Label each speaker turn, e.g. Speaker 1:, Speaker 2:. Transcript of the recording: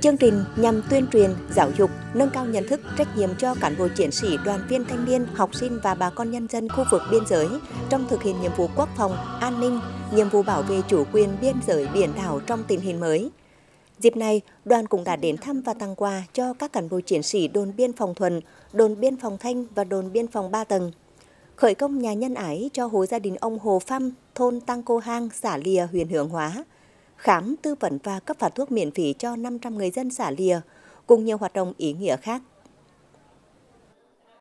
Speaker 1: Chương trình nhằm tuyên truyền, giáo dục, nâng cao nhận thức, trách nhiệm cho cán bộ chiến sĩ, đoàn viên thanh niên, học sinh và bà con nhân dân khu vực biên giới trong thực hiện nhiệm vụ quốc phòng, an ninh, nhiệm vụ bảo vệ chủ quyền biên giới biển đảo trong tình hình mới. Dịp này, đoàn cũng đã đến thăm và tặng quà cho các cán bộ chiến sĩ đồn biên phòng thuần, đồn biên phòng Thanh và đồn biên phòng Ba Tầng. Khởi công nhà nhân ái cho hộ gia đình ông Hồ Phăm, thôn Tăng Cô Hang, xã Lìa, huyện Hướng Hóa khám, tư vấn và cấp phát thuốc miễn phí cho 500 người dân xã Lìa, cùng nhiều hoạt động ý nghĩa khác.